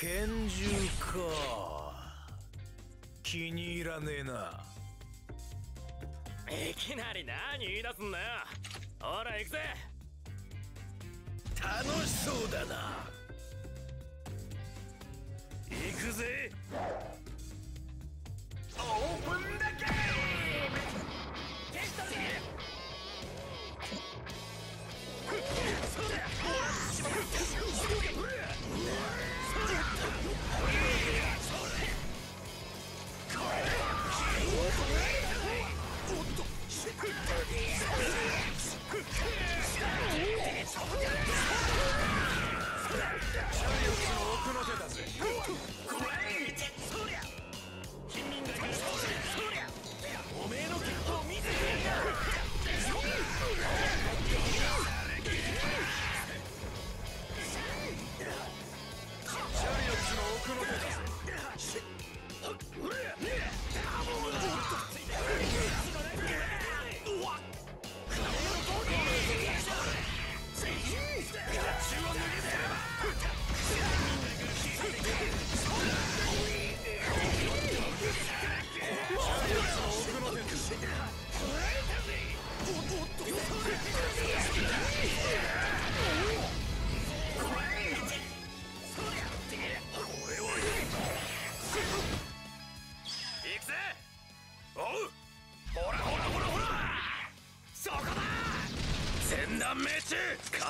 拳銃か。気に入らねえな。いきなり何言い出すんだよ。ほら行くぜ。楽しそうだな。行くぜ。オープンだけ奥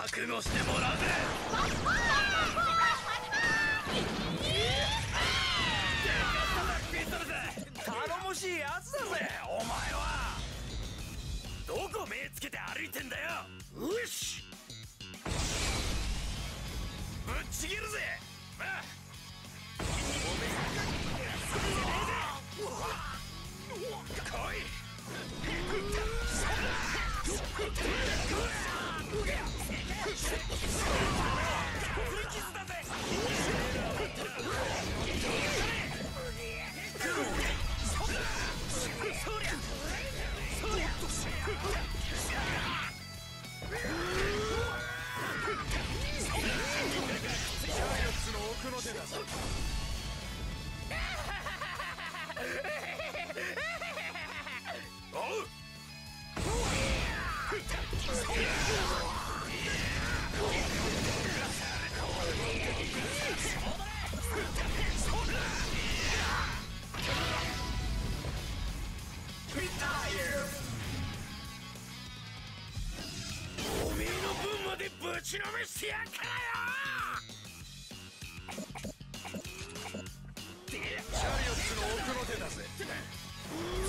覚悟してもらうぜ。頼もしいやつだぜ。お前は。どこ目つけて歩いてんだよ。し。ぶっちぎるぜ。あ来い。の奥の手だ。Yeah.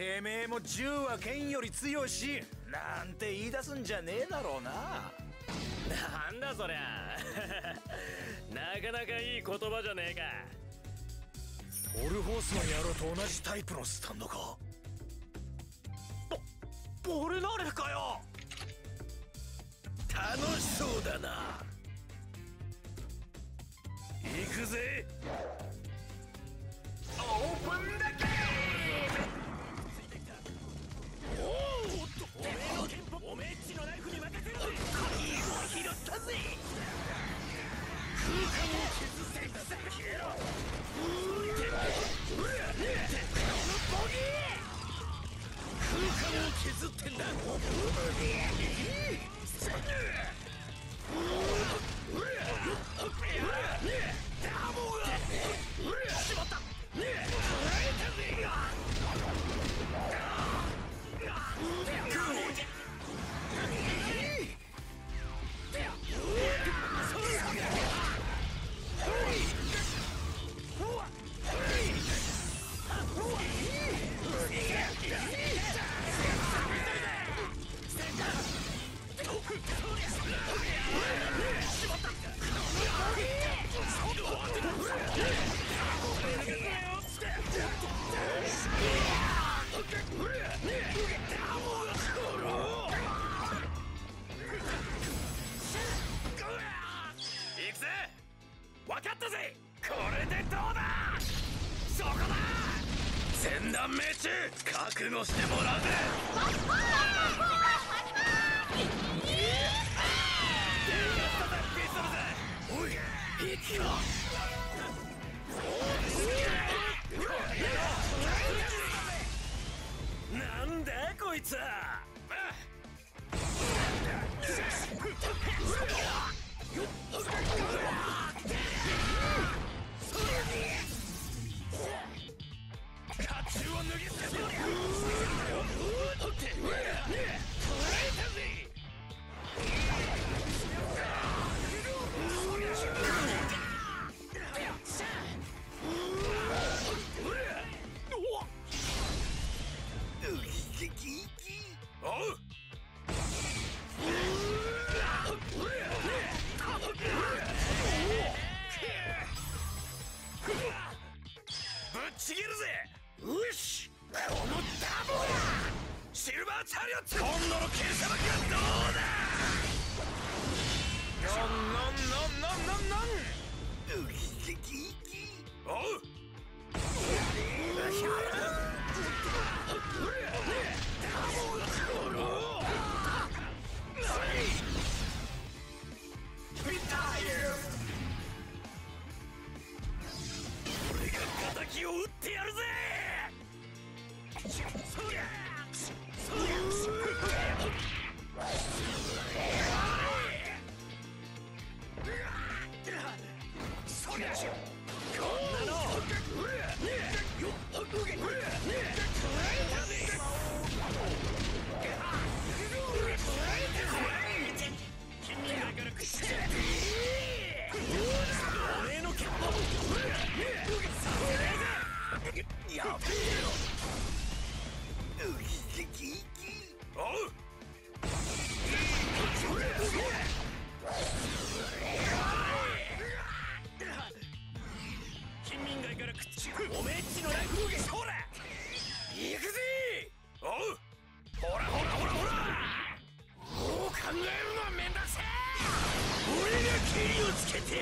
てめえも銃は剣より強しなんて言い出すんじゃねえだろうな。なんだそりゃ。なかなかいい言葉じゃねえか。オルホースの野郎と同じタイプのスタンドか。ボボルナーレかよ。楽しそうだな。行くぜこいつ。甲脱ぎ捨てキキ。おう。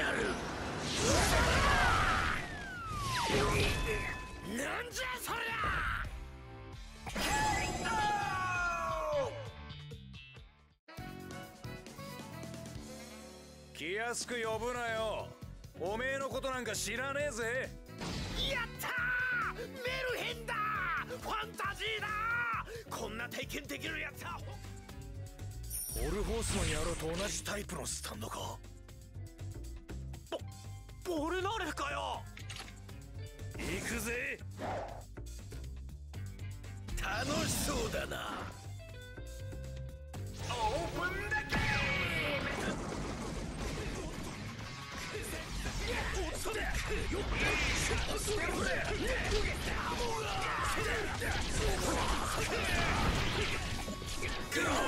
なんじゃそりゃ。く呼ぶなよ。おめえのことなんか知らねえぜ。やったメルヘンだファンタジーだこんな体験できるやつはホルホースマン野郎と同じタイプのスタンドか？ボルナレフかよ。行くぜ。楽しそうだな。オープンだゲー。ム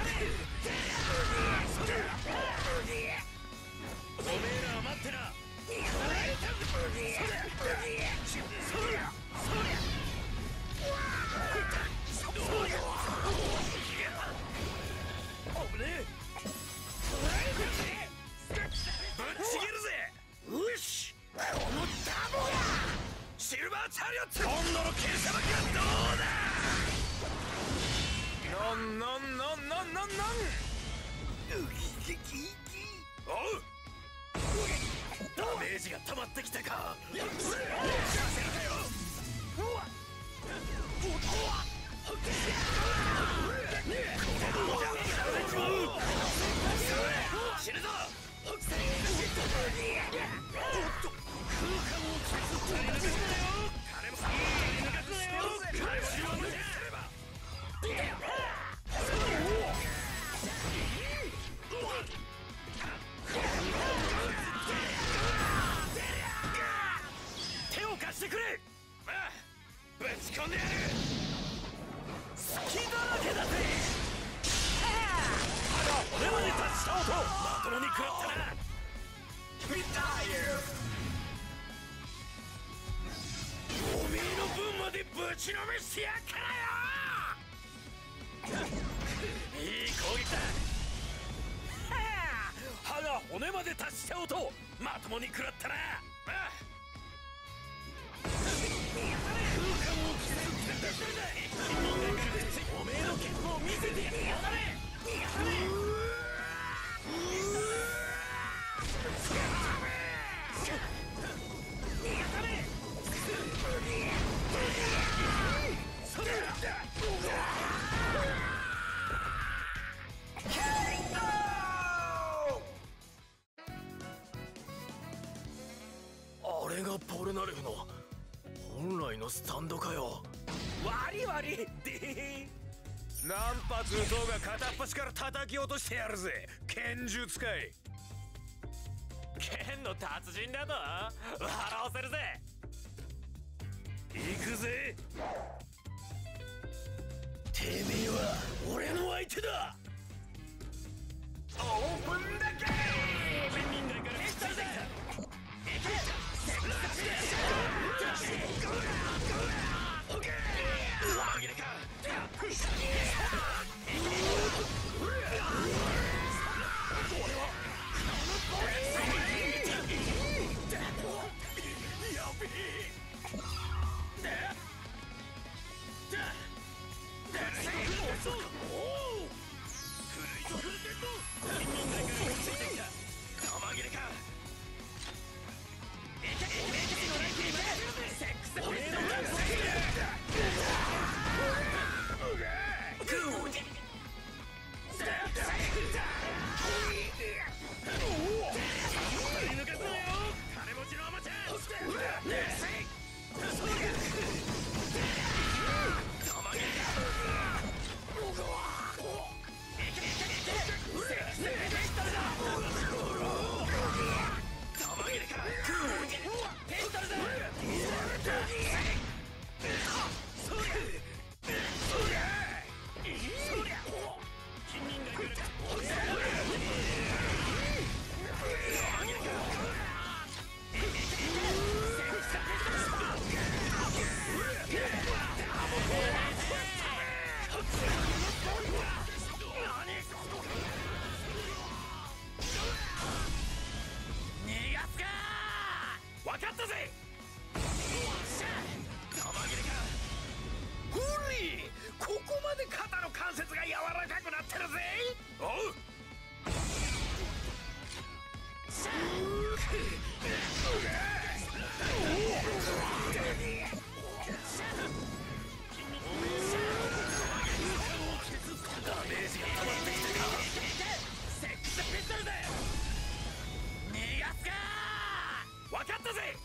ジが溜まってきたか。やらせるかようわっ。これもやられちまう死ぬぞおっと空間を削ってやるだよ金もさん達した音まともに食らったな。やる。やがれ。あれ。がポルナレフの本来のスタンドかよ。ワリワリで何発撃とうが片っ端から叩き落としてやるぜ。剣術界剣の達人だと笑わせるぜ。行くぜ。てめえは俺の相手だ。オープン関節が柔らかくなってるぜ。おう。ダメージが溜まってきたか。セットルだ。逃がすか。分かったぜ。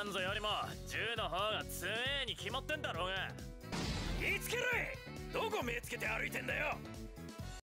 なんぞよりも銃の方が強えに決まってんだろうが。見つけろい!どこ目つけて歩いてんだよ!